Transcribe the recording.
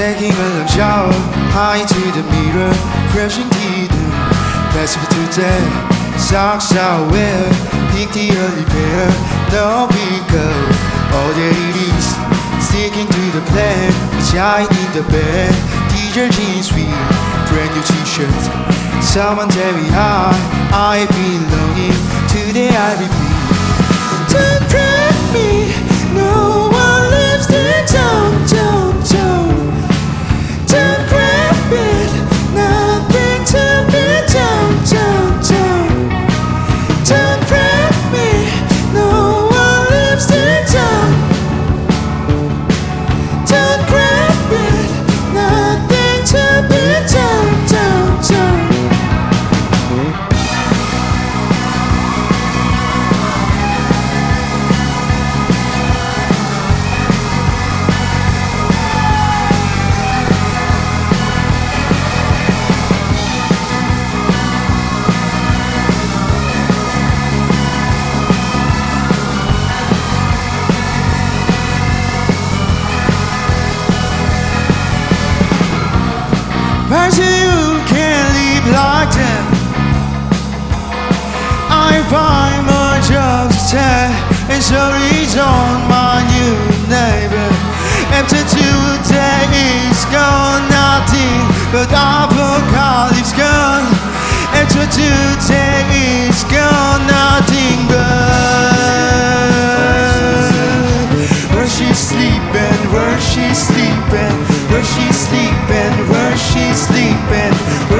Taking a long shower, high to the mirror, crushing teeth. Passive today, socks I wear, pick the early pair, no big go. All that it is, sticking to the plan, shine in the bed, DJ jeans sweet, brand new t-shirts, Someone tell me how I belonging, person you can't leave like that I find my job's dead And so he's on my new neighbor After today is gone. Nothing but apocalypse gone. After today is gone. Nothing but. Where she's sleeping, where she's sleeping Where she's sleeping sleeping.